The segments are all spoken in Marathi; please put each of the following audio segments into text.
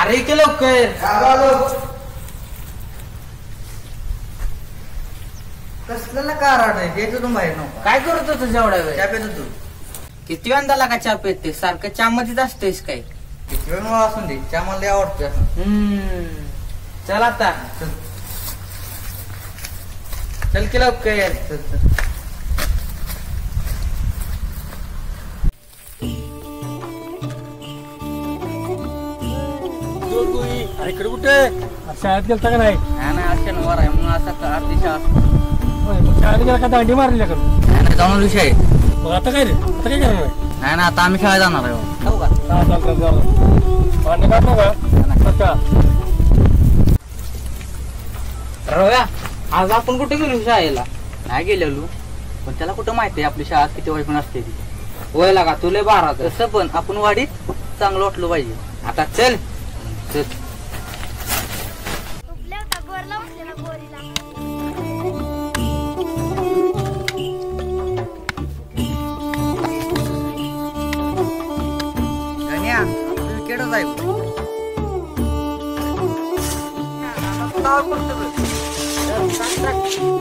अरे की लवकर. कसलं हे नव्हतं काय करत होतो जेवढा वेळ? चहा पेत तू. किती वेळा का चहा पेते सारखं चहा मध्येच असतेस काय? किती वेळ मला असून दे. चहा मला लय आवडते हम्म. चल आता. चल की लवकर. चल, चल. कुठे? शाळेत गेलता का नाही? नाही नाही आज शनिवार आहे. म्हणून होय, मग शाळेत गेला का दांडी मारली का? नाही नाही जाऊन विषय मग आता काय रे? आता काय करणार आहे? नाही ना आता आम्ही शाळेत जाणार आहे हो. का? हा. भांडे काढ नका रव्या आज आपण कुठे गेलो शाळेला? नाही गेलेलो. पण त्याला कुठं माहिती आहे आपली शाळा किती वाजेपर्यंत असते ती? वय लागा तुले बारा. तसं पण आपण वाडीत चांगलं वाटलं पाहिजे. आता चल. चल. काय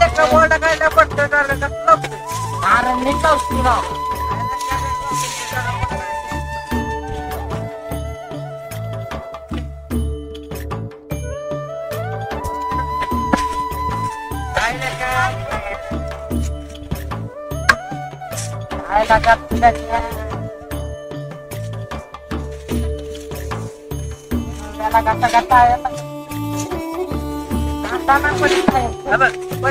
लेका बोर्ड काय पटकन झालं का अरे मी लावतो ना काय लेका काय लागा तुला त्याला कसा पडत नाही बघ,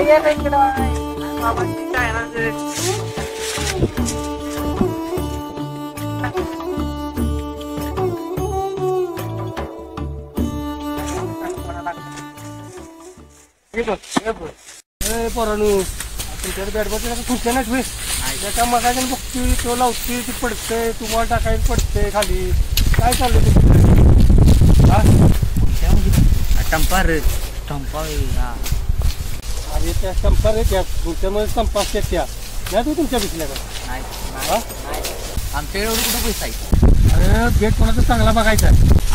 ये काय ना पोरानू तुमच्याकडे बॅट बॉल कुठल्या नाही तुम्ही त्याच्या मगाच्या बघतोय तो लावतोय ती पडतंय तुम्हाला टाकायला पडतंय खाली. काय चाललंय तुमचं हा टंपा टंपा अरे त्या आहे त्या तुमच्यामध्ये संपा असतात त्या. नाही तू तुमच्या पिकल्या का नाही? नाही. आमच्याकडे एवढं कुठं पैसा आहे? अरे बेट कोणाचा चांगला बघायचा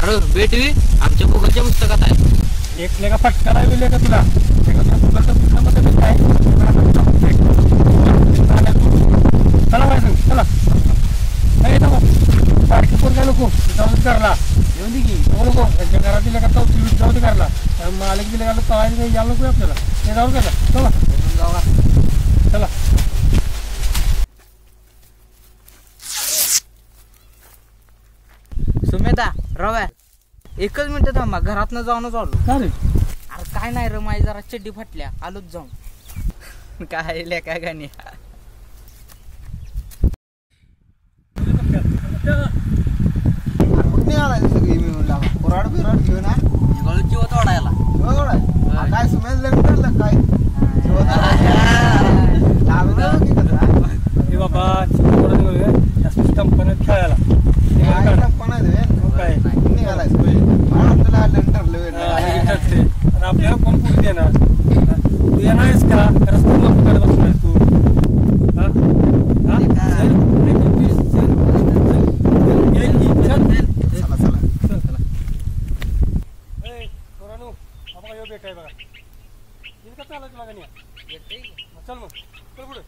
अरे भेटवी आमच्या भूगोलच्या पुस्तकात आहे. एक लेका फटका लागले का तुला. फुकटच्या पुस्तकामध्ये भेट आहे. चला बाय सांग चला. नाही नको बारकी पोर काय नको. जाऊन करला येऊन दे की. नको नको त्यांच्या घरात दिल्या का चौथी जाऊ दे मालक दिले का तळायला काही यायला नको आपल्याला. ते जाऊन करला चला. चला. सुमेधा रव्या एकच मिनिट थांबा. घरातनं जाऊनच आलो का रे? अरे काय नाही रे माझी जरा चड्डी फाटल्या. आलोच जाऊन. काय लिया काय गाणी. कोराड बिराड घेऊन? जीव तोडायला काय सुमेल लग्न ठरलं काय? हा? हे बाबा जास्त कंपन्यात खेळायला. काय काढ. टप्पा नाही रे. मग काय? निघालाय सगळी. मला वाटलं लग्न ठरलं आपल्याला कोण पुढे देणार? तू येणार आहेस का रस्ता करत बसणार तू हा? हा? चल. नाही तर please, चल. चल. ये की, चल. चला चला चल. ए, पोरांनो, हा बघा, ह्यो बेट आहे बघा. येईल का चालायचं बघा न्या? मग चल मग चल पुढे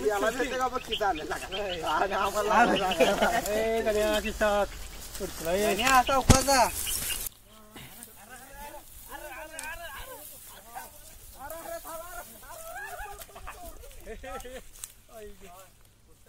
याला भेटते का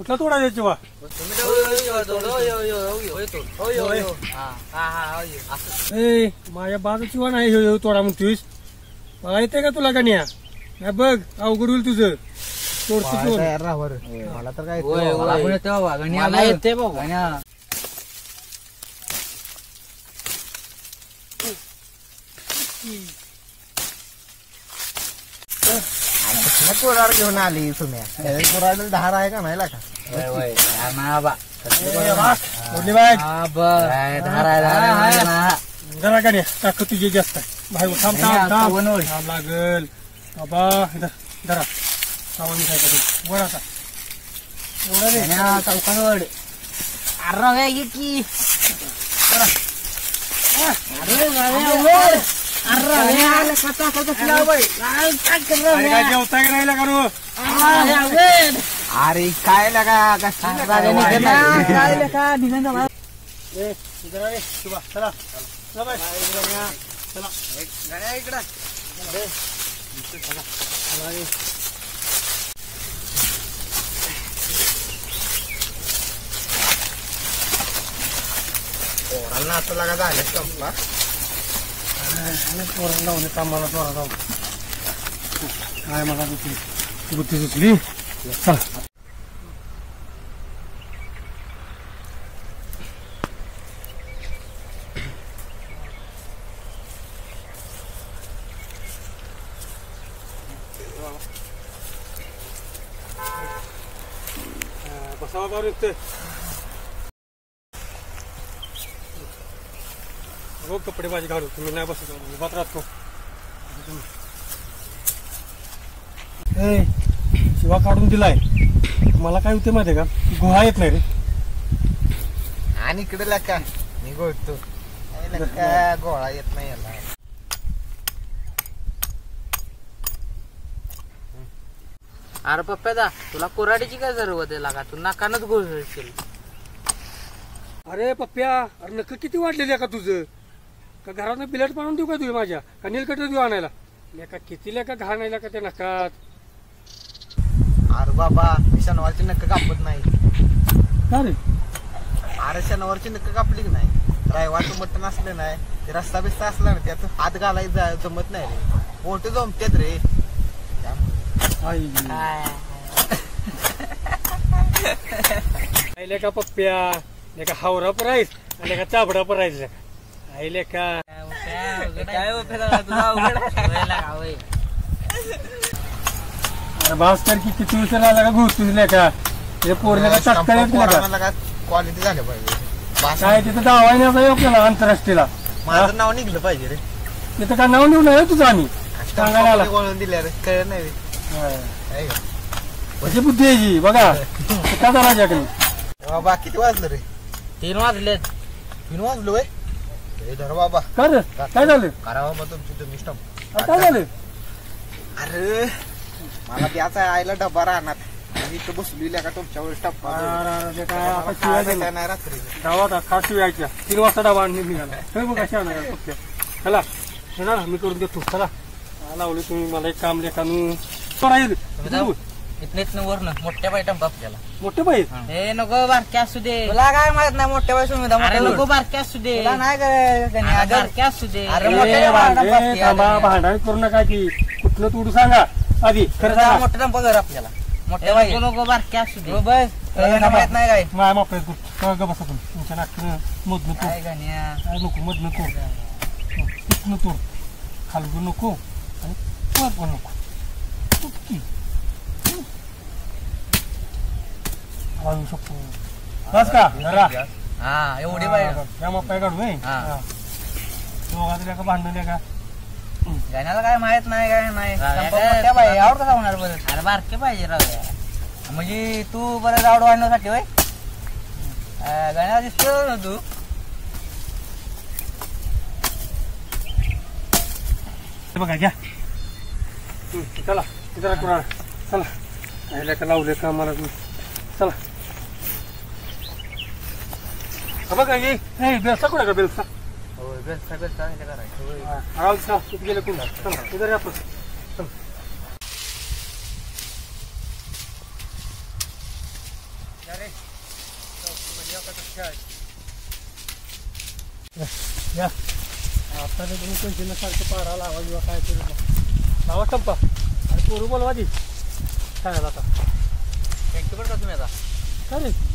कुठला तोडा द्यायची वा ए माझ्या बाजूची वा नाही ह्यो- तोडा म्हणतोयस. मला येते का तुला कन्या? नाही बघ अवघड होईल तुझं. तोडतो. मला तर काय येते बाबा. कोराड घेऊन आली तुम्ही. कोराड धार आहे का नाही का. जरा ताकद तुझी जास्त. आहे बाहेर थांब लागल. बाबा जरा. सावण वर आता. रे. अरे की. अरे काय जेवताय का नाही लागा रो? अरे काय लगा शिवा, चला. इकडं लागा झाले संपला आणि पोराला लावले कामाला पोरा जाऊ काय मला बुद्धी बुद्धी सुचली चला बसावा बाबा नुसतं हो कपडे माझे घालू. तुम्ही नाही बसत बात राहतो ए शिवा काढून दिलाय. मला काय होते माहितीये का? गुहा येत नाही रे. आणि इकडे लका. मी गोळतो गोळा येत नाही याला. अरे पप्प्यादा तुला कोराडीची काय जरूरत आहे? लागा तू नाकानच घुसशील अरे पप्प्या अरे नक्की किती वाढलेली आहे का तुझं? का घरानं बिलेट पाडून देऊ का तुझी माझ्या? का नीलकटर देऊ आणायला? लेका किती लेका घाण नाही का त्या नकात अरे बाबा मी शनिवारची नक्क कापत नाही. का रे? अरे शनिवारची नक्क कापली की नाही? रविवारचं मटण असलं नाही ते रस्ता बिस्ता असला ना त्यात हात घालायचं जमत नाही रे. मोठे जमतेत रे. आई. आई लेका पप्प्या? लेका हावरा परायस आणि लेका चाबडा परायचं आई लेका काय आहे. अरे बास की किती उशीर आला का घुस तुझी लेका हे पोरले का चटका येत नाही का क्वालिटी झालं पाहिजे. काय तिथं दावा नाही आपल्याला आंतरराष्ट्रीयला. माझं नाव निघलं पाहिजे रे. तिथं का नाव निवडून आहे तुझं आम्ही सांगायला आला. दिल्या रे कळ नाही रे हा. आहे का? कशी बुद्धी बघा. का राजाकडे बाबा किती वाजलं रे? तीन वाजलेत. तीन वाजलो वय हे धर बाबा. कर काय झालं? करा बाबा तुमची तुम्ही स्टंप अरे काय झालं? अरे. मला त्याचा आईला डबा राहणार. मी इथं बसलेली का तुमच्यावर टप्पा अरे, अरे, ते काय आता शिवाय दिला. नाही रात्री. डावात खास यायच्या तीन वाजता डावा आणि निघाला हे बघ कशा आणणार फक्त? चला. येणार मी करून देतो. चला. लावले तुम्ही मला एक काम लेखानू सोडा येईल. इथनं इथनं वरनं मोठ्या पाय टंप आपल्याला. मोठे पाहिजे हे. नको बारक्या असू दे. तुला काय माहीत नाही मोठ्या बाई सुविधा अरे मोठ्या नको बारक्या असू दे. तुला नाही काय गण्या, अरे अगं, बारक्या असू दे. अरे मोठ्या थांबा भांडण करू नका की. कुठलं तोडू सांगा. आधी खरं तुला सांगा. मोठं डंप घर आपल्याला. मोठ्या बाई. नको नको बारक्या असू दे. हो बस. तुला काय माहीत नाही काय? माय माप आहे तू का ग बसा तुम्ही. तुमच्या नाकनं मधनं तोड. काय गण्या? काय नको मधनं तोड. तिथनं तोड. खालून नको आणि वर पण नको. हळू शकतो. बस का जरा हा एवढी बाई. या मग काय काढू हा. दोघातल्या का भांडण का गण्याला काय माहीत नाही काय नाही. हा, डंप काय- मोठ्या बाई आवड कसा होणार बरं? अरे बारके पाहिजे राहू म्हणजे तू बरं आवड वाढण्यासाठी होय? अं, गण्याला दिसतो ना तू? हे बघा घ्या. हं, चला जरा कुराड चला. का लावले का मला तुम्ही चला. हा बघा ये नाही बेलसा कुठे का बेलसा होय बेलसा बेलसा हे करायचं होय. राहू दे, चल, तिथे गेले कुणा चला इधर या आपण. चल. या आता तर तुम्ही कंटिन्यू सारखं पारा लावा किंवा काय करू नका. लावा संपा आणि पोरू बोलवा दी सांगायला आता थँक्यू बरं का तुम्ही आता काय रे होय तुम्ही आता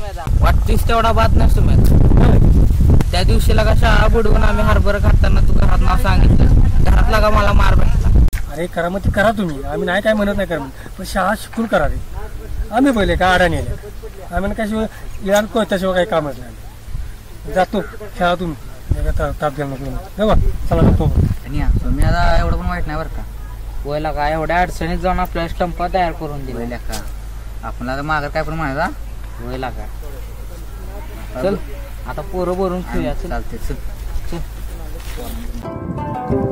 वाटतीस तेवढा बात नाही तुम्ही काय रे? त्या दिवशी लगा शाळा बुडवून आम्ही हरभरा खाताना तू घरात नाव सांगितलं. घरात लगा मला मार भेटला अरे करा मग ती करा तुम्ही. आम्ही नाही काय म्हणत नाही करा. पण शाळा शिकून करा रे. आम्ही पहिले का आडाने आले आम्ही काय शिवाय लिहान कोयत्याशिवाय काही कामच नाही. जातो खेळा तुम्ही. का ताप द्यायला नको. हे चला जातो. आणि तुम्ही आता एवढं पण वाईट नाही बरं का. होय लगा एवढ्या अडचणीत जाऊन आपल्याला स्टंपा तयार करून दिला का? आपण आता मागं काय पण म्हणायचा होय लागा. चल. आता पोरं भरून खेळूया चल. चालते चल. चल.